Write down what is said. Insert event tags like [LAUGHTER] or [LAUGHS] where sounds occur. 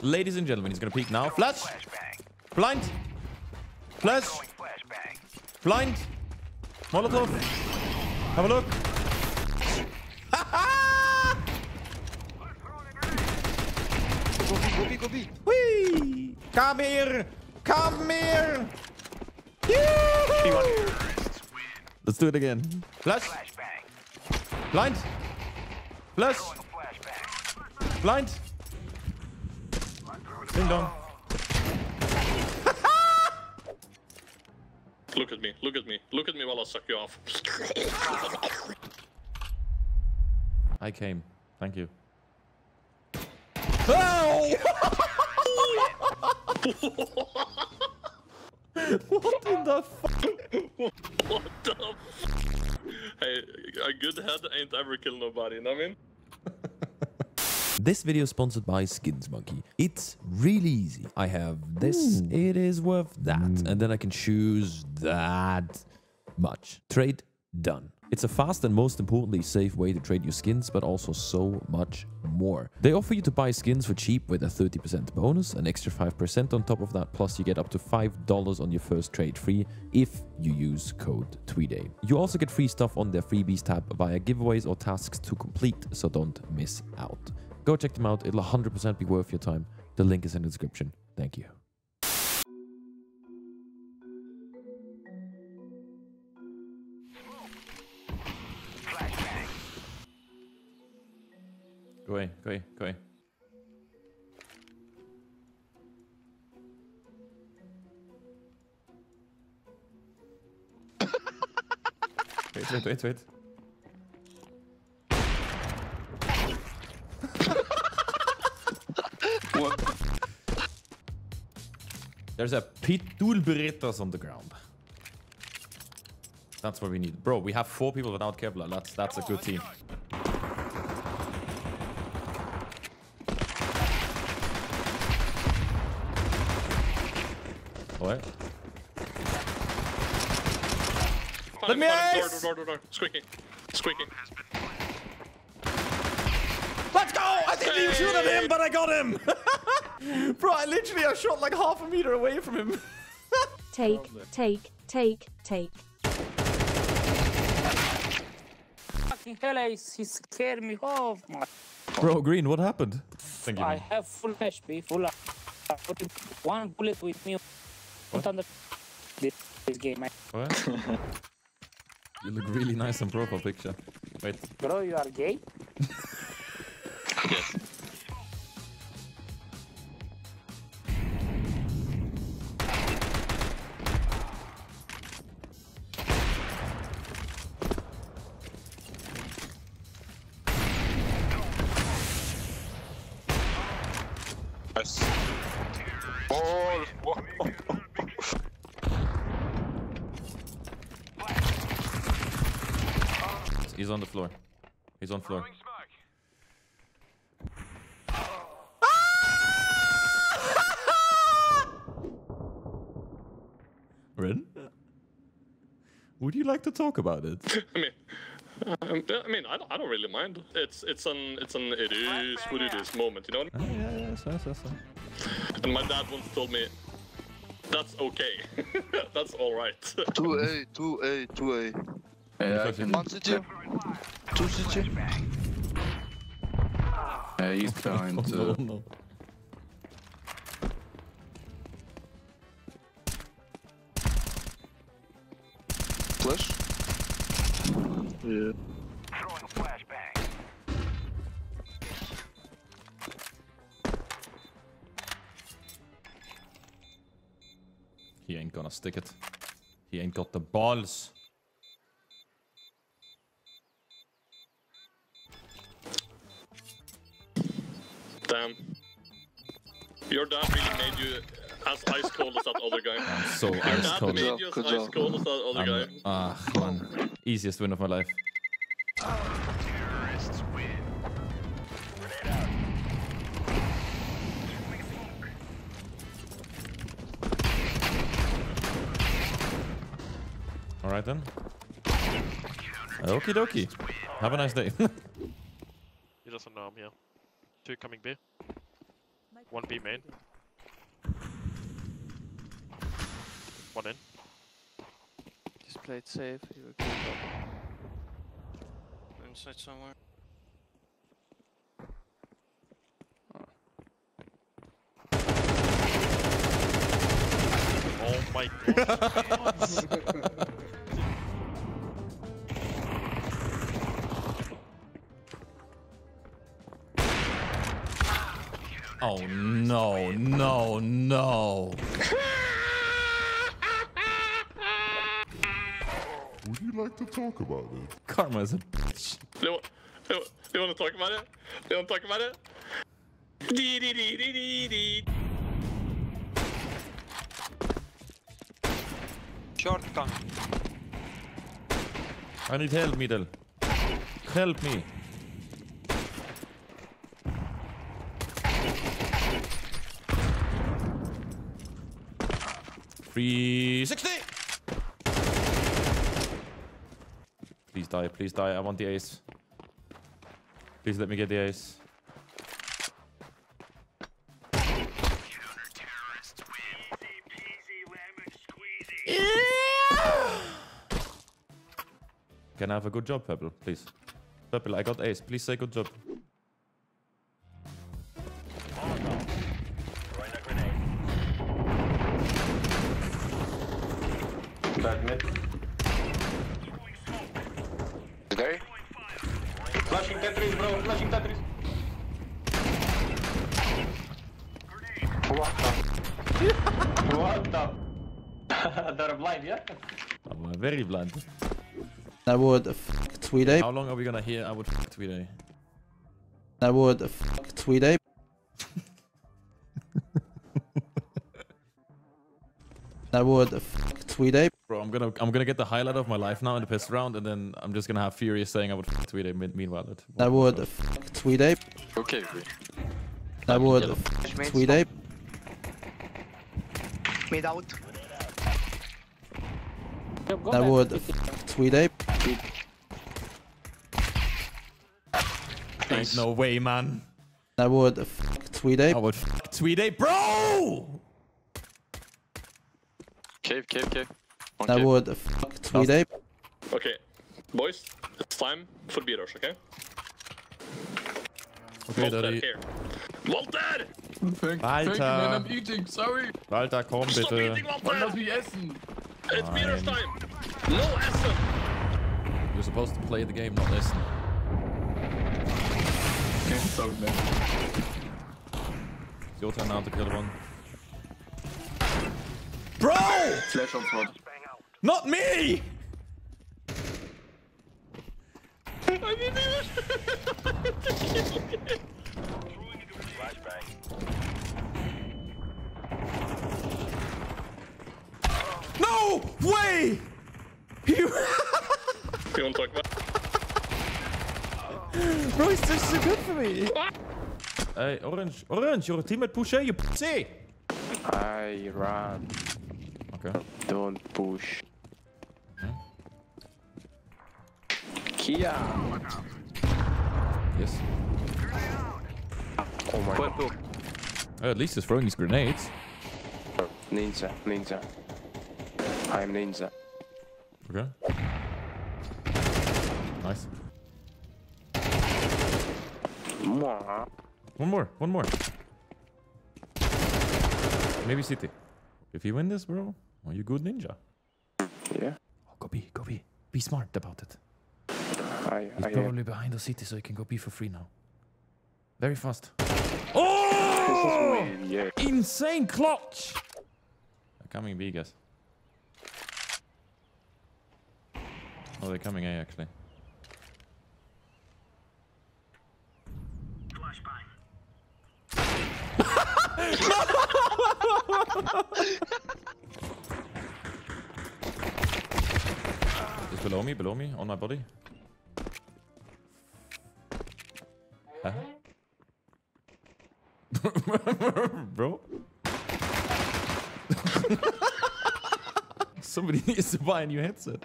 Ladies and gentlemen, he's gonna peek now. Flash! Blind! Flash! Blind! Molotov! Have a look! Go B, go B. Whee! Come here! Come here! Let's do it again. Flash! Blind! Flash! Blind! Ding dong. Look at me. Look at me. Look at me while I suck you off. I came. Thank you. Oh! [LAUGHS] what in the fuck? what the f- Hey, a good head ain't ever kill nobody, you know what I mean? [LAUGHS] This video is sponsored by SkinsMonkey. It's really easy. I have this, it is worth that, mm. and then I can choose that much. Trade done. It's a fast and most importantly safe way to trade your skins, but also so much more. They offer you to buy skins for cheap with a 30% bonus, an extra 5% on top of that, plus you get up to $5 on your first trade free if you use code TWEEDAY. You also get free stuff on their freebies tab via giveaways or tasks to complete, so don't miss out. Go check them out, it'll 100% be worth your time. The link is in the description. Thank you. Go away, go away, go away. [LAUGHS] wait, wait, wait, wait. There's a Pitbull burritos on the ground. That's what we need. Bro, we have four people without Kevlar. That's that's a good team. What? Let me Door, ace! door, door, door, door. Squeaky. Squeaky. Let's go! I didn't even shoot at him, but I got him! [LAUGHS] Bro, I literally I shot like half a meter away from him. [LAUGHS] Take, take, take, take. Fucking hell, he scared me off, man. Bro, Green, what happened? Thank you. I man. have full HP, full I put one bullet with me. Don't under this, this game, man. What? [LAUGHS] you look really nice on profile picture. Wait. Bro, you are gay? [LAUGHS] Yes. Oh, He's on the floor. He's on floor. [LAUGHS] Rin? Would you like to talk about it? [LAUGHS] I mean, um, I mean, I don't, I don't really mind. It's it's an it's an it is what it is moment, you know. Ah, yeah, yeah, so, so, so. And my dad once told me, "That's okay. [LAUGHS] That's all right." 2A, 2A, 2A. Yeah, I can, One city. Two city. yeah, he's [LAUGHS] trying Oh, no, to. no. Flash. Yeah. Gonna stick it. He ain't got the balls. Damn. Your dad really made you as ice cold as that other guy. [LAUGHS] I'm so Your ice dad cold. made job, you as ice cold as that other. I'm, ah, man. Easiest win of my life. All right then. Okie dokie. Have a nice day. [LAUGHS] He doesn't know I'm here. Two coming B. One B main. One in. Just play it safe. He will keep up. Inside somewhere. Oh my god. [LAUGHS] Oh no, no, no. Would you like to talk about it? Karma is a bitch. You, wa- you, wa- you want to talk about it? You want to talk about it? Dee dee dee dee dee dee. Short gun. I need help, middle. Help me. Three sixty. Please die, please die. I want the ace. Please let me get the ace. Can I have a good job, Purple, please? Purple, I got ace. Please say good job. Back mid. There? Flashing Tetris, bro. Flashing Tetris. What the? what the? [LAUGHS] They're blind, yeah? I'm uh, very blind. I would fuck Tweedy. How long are we gonna hear I would fuck Tweedy? I would fuck Tweedy. I would fuck Tweedy. Bro, I'm gonna I'm gonna get the highlight of my life now in the pissed round, and then I'm just gonna have Furious saying I would fuck Tweedy mid meanwhile. It I would fuck Tweedy. Okay, bro. I would Yellow. fuck Tweedy. Mid out. I back. would fuck Tweedy. Ain't no way, man. I would fuck Tweedy. I would fuck Tweedy, bro. Cave, cave, cave. One I cave. would fuck Tweedy. Okay, boys, it's time for B-rush, okay? Okay, Walter, Daddy. Walter! Thank, thank you, man. Walter. I'm eating. Sorry. Walter, komm Stop bitte. eating, Wann Walter! lass mich essen? It's B-rush Fine. time! No Essen! You're supposed to play the game, not listen. Okay, sorry, man. It's your turn now to kill one. Bro! Flash on front. Not me! I didn't. No way! You You want to talk about Bro, he's just so good for me. Hey, Orange. Orange, your teammate push eh? you pussy. I run. Okay. Don't push. Kia. Yes. Oh my god. Uh, at least he's throwing his grenades. Ninja, ninja. I'm ninja. Okay. Nice. Mwah. One more, one more. Maybe City. If you win this, bro, are you good ninja? Yeah. Oh, go B, go B. Be smart about it. I, He's I probably behind the city, so he can go B for free now. Very fast. Oh! Yeah. Insane clutch! They're coming B, guys. Oh, they're coming A, actually. [LAUGHS] Just below me, below me, on my body. Huh? [LAUGHS] Bro? [LAUGHS] Somebody [LAUGHS] needs to buy a new headset.